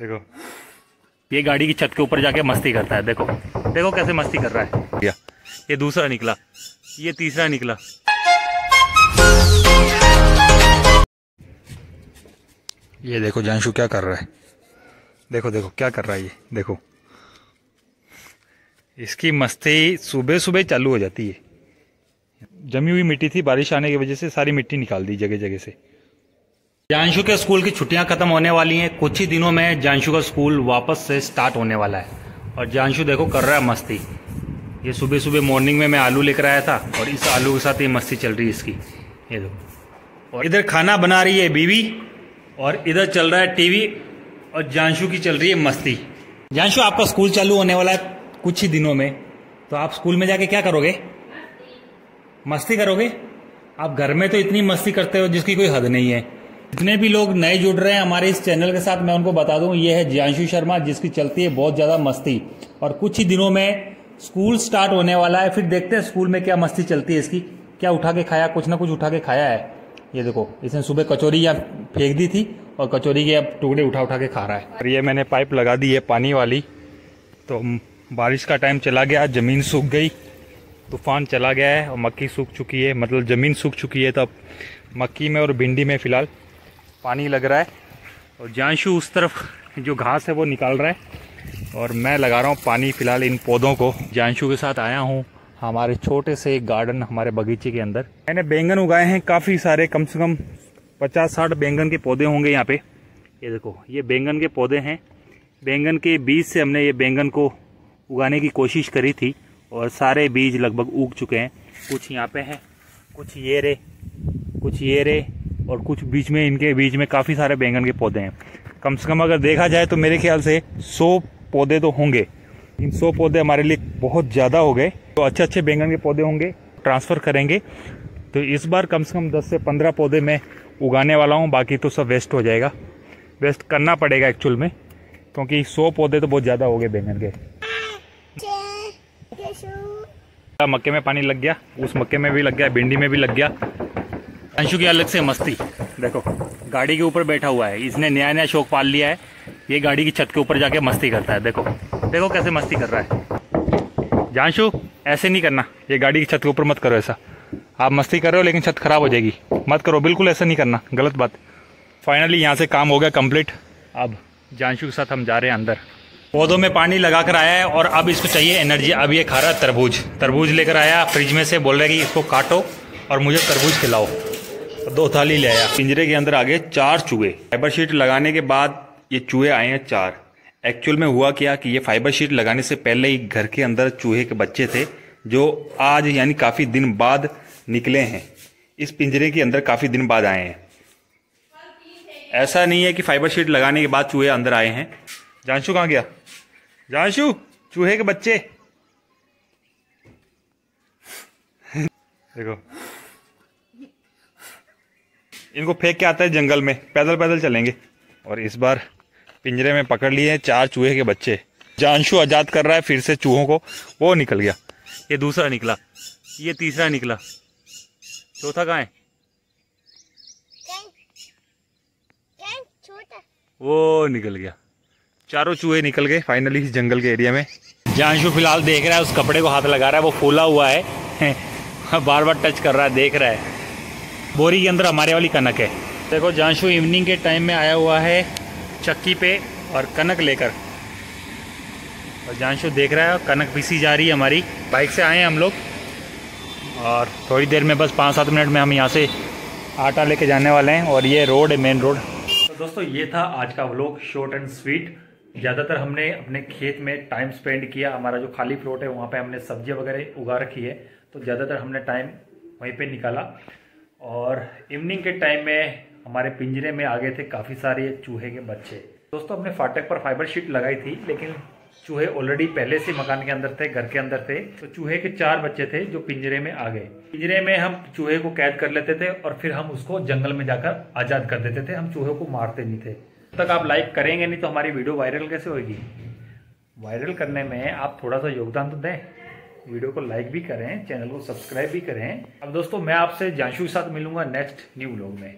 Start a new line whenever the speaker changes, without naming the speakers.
देखो। ये गाड़ी की छत के ऊपर जाके मस्ती करता है देखो। देखो कैसे मस्ती कर रहा है। ये। दूसरा निकला। ये तीसरा निकला। ये देखो जानशु क्या कर रहा है। देखो देखो क्या कर रहा है ये। देखो। इसकी मस्ती सुबह सुबह चालू हो जाती है। जमी हुई मिट्टी थी बारिश आने की वजह से सारी मिट्टी निकाल दी जगह जगह से। जानशु के स्कूल की छुट्टियाँ खत्म होने वाली हैं। कुछ ही दिनों में जानशु का स्कूल वापस से स्टार्ट होने वाला है। और जानशु देखो कर रहा है मस्ती। ये सुबह सुबह मॉर्निंग में मैं आलू लेकर आया था और इस आलू के साथ ये मस्ती चल रही है इसकी। ये देखो। और इधर खाना बना रही है बीवी और इधर चल रहा है टीवी और जानशु की चल रही है मस्ती। जानशु आपका स्कूल चालू होने वाला है कुछ ही दिनों में। तो आप स्कूल में जाके क्या करोगे? मस्ती करोगे? आप घर में तो इतनी मस्ती करते हो जिसकी कोई हद नहीं है। जितने भी लोग नए जुड़ रहे हैं हमारे इस चैनल के साथ, मैं उनको बता दूँ, ये है जियांशु शर्मा, जिसकी चलती है बहुत ज़्यादा मस्ती। और कुछ ही दिनों में स्कूल स्टार्ट होने वाला है। फिर देखते हैं स्कूल में क्या मस्ती चलती है इसकी। क्या उठा के खाया, कुछ ना कुछ उठा के खाया है। ये देखो, इसने सुबह कचौरी या फेंक दी थी और कचौरी के अब टुकड़े उठा उठा के खा रहा है। और ये मैंने पाइप लगा दी है पानी वाली। तो बारिश का टाइम चला गया, ज़मीन सूख गई, तूफ़ान चला गया है और मक्की सूख चुकी है। मतलब ज़मीन सूख चुकी है तो अब मक्की में और भिंडी में फ़िलहाल पानी लग रहा है। और जानशु उस तरफ़ जो घास है वो निकाल रहा है। और मैं लगा रहा हूँ पानी फ़िलहाल इन पौधों को। जानशु के साथ आया हूँ हमारे छोटे से एक गार्डन हमारे बगीचे के अंदर। मैंने बैंगन उगाए हैं, काफ़ी सारे, कम से कम पचास साठ बैंगन के पौधे होंगे यहाँ पे। ये देखो, ये बैंगन के पौधे हैं। बैंगन के बीज से हमने ये बैंगन को उगाने की कोशिश करी थी और सारे बीज लगभग उग चुके हैं। कुछ यहाँ पे हैं, कुछ ये रे, कुछ ये रे और कुछ बीच में इनके बीच में काफ़ी सारे बैंगन के पौधे हैं। कम से कम अगर देखा जाए तो मेरे ख्याल से सौ पौधे तो होंगे। इन सौ पौधे हमारे लिए बहुत ज़्यादा हो गए। तो अच्छे अच्छे बैंगन के पौधे होंगे ट्रांसफ़र करेंगे। तो इस बार कम से कम 10 से 15 पौधे मैं उगाने वाला हूँ बाकी तो सब वेस्ट हो जाएगा। वेस्ट करना पड़ेगा एक्चुअल में क्योंकि सौ पौधे तो बहुत ज़्यादा हो गए बैंगन के। मक्के में पानी लग गया उस मक्के में भी लग गया भिंडी में भी लग गया। अंशु की अलग से मस्ती। देखो, गाड़ी के ऊपर बैठा हुआ है। इसने नया नया शौक पाल लिया है। ये गाड़ी की छत के ऊपर जाके मस्ती करता है। देखो देखो कैसे मस्ती कर रहा है। जानशु ऐसे नहीं करना। ये गाड़ी की छत के ऊपर मत करो ऐसा। आप मस्ती कर रहे हो, लेकिन छत खराब हो जाएगी। मत करो, बिल्कुल ऐसा नहीं करना। गलत बात। फाइनली यहाँ से काम हो गया कंप्लीट अब जानशु के साथ हम जा रहे हैं अंदर। पौधों में पानी लगा कर आया है और अब इसको चाहिए एनर्जी अब ये खा रहा है तरबूज। तरबूज लेकर आया। फ्रिज में से बोल रहा कि इसको काटो और मुझे तरबूज खिलाओ। दो थाली ले आया। पिंजरे के अंदर आगे चार चूहे। फाइबर शीट लगाने के बाद ये चूहे आए हैं चार। एक्चुअल में हुआ क्या कि ये फाइबर शीट लगाने से पहले ही घर के अंदर चूहे के बच्चे थे, जो आज यानी काफ़ी दिन बाद निकले हैं। इस पिंजरे के अंदर काफ़ी दिन बाद आए हैं। ऐसा नहीं है कि फाइबर शीट लगाने के बाद चूहे अंदर आए हैं। जानशु कहाँ गया? जानशु चूहे के बच्चे। देखो। इनको फेंक के आता है जंगल में, पैदल पैदल चलेंगे। और इस बार पिंजरे में पकड़ लिए हैं चार चूहे के बच्चे। जानशु आज़ाद कर रहा है फिर से चूहों को, वो निकल गया। ये दूसरा निकला, ये तीसरा निकला। चौथा कहाँ है? वो निकल गया। चारों चूहे निकल गए फाइनली इस जंगल के एरिया में। जानशु फ़िलहाल देख रहा है, उस कपड़े को हाथ लगा रहा है, वो फूला हुआ है। बार बार टच कर रहा है, देख रहा है। बोरी के अंदर हमारे वाली कनक है। देखो जानशु इवनिंग के टाइम में आया हुआ है चक्की पे और कनक लेकर। और जानशु देख रहा है कनक पीसी जा रही है हमारी। बाइक से आए हैं हम लोग। और थोड़ी देर में बस पाँच सात मिनट में हम यहाँ से आटा लेके जाने वाले हैं और ये रोड है मेन रोड तो दोस्तों, ये था आज का व्लॉग शॉर्ट एंड स्वीट ज़्यादातर हमने अपने खेत में टाइम स्पेंड किया। हमारा जो खाली प्लॉट है, वहाँ पे हमने सब्ज़ियाँ वगैरह उगा रखी है। तो ज़्यादातर हमने टाइम वहीं पे निकाला। और इवनिंग के टाइम में हमारे पिंजरे में आ गए थे काफ़ी सारे चूहे के बच्चे। दोस्तों, हमने फाटक पर फाइबर शीट लगाई थी, लेकिन चूहे ऑलरेडी पहले से मकान के अंदर थे, घर के अंदर थे। तो चूहे के चार बच्चे थे जो पिंजरे में आ गए। पिंजरे में हम चूहे को कैद कर लेते थे और फिर हम उसको जंगल में जाकर आज़ाद कर देते थे। हम चूहे को मारते नहीं थे। तक आप लाइक करेंगे नहीं तो हमारी वीडियो वायरल कैसे होगी? वायरल करने में आप थोड़ा सा योगदान तो दें। वीडियो को लाइक भी करें, चैनल को सब्सक्राइब भी करें। अब दोस्तों, मैं आपसे जानशु के साथ मिलूँगा नेक्स्ट न्यू ब्लॉग में।